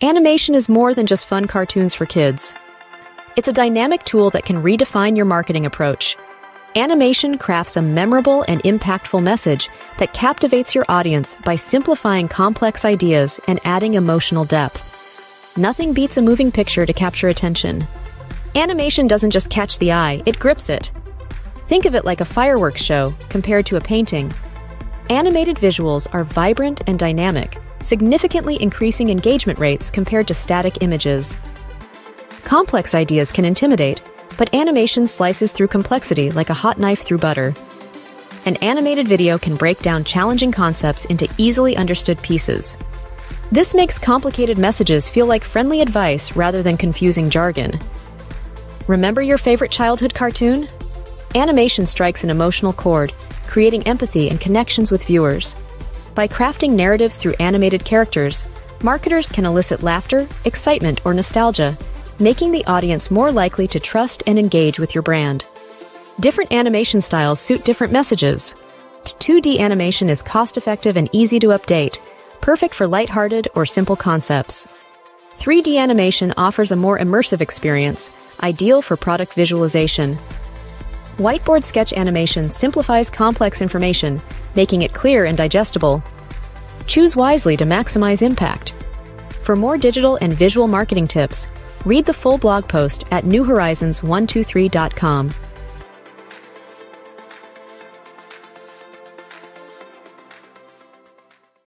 Animation is more than just fun cartoons for kids. It's a dynamic tool that can redefine your marketing approach. Animation crafts a memorable and impactful message that captivates your audience by simplifying complex ideas and adding emotional depth. Nothing beats a moving picture to capture attention. Animation doesn't just catch the eye, it grips it. Think of it like a fireworks show compared to a painting. Animated visuals are vibrant and dynamic, significantly increasing engagement rates compared to static images. Complex ideas can intimidate, but animation slices through complexity like a hot knife through butter. An animated video can break down challenging concepts into easily understood pieces. This makes complicated messages feel like friendly advice rather than confusing jargon. Remember your favorite childhood cartoon? Animation strikes an emotional chord, creating empathy and connections with viewers. By crafting narratives through animated characters, marketers can elicit laughter, excitement, or nostalgia, making the audience more likely to trust and engage with your brand. Different animation styles suit different messages. 2D animation is cost effective and easy to update, perfect for lighthearted or simple concepts. 3D animation offers a more immersive experience, ideal for product visualization. Whiteboard sketch animation simplifies complex information, making it clear and digestible. Choose wisely to maximize impact. For more digital and visual marketing tips, read the full blog post at newhorizons123.com.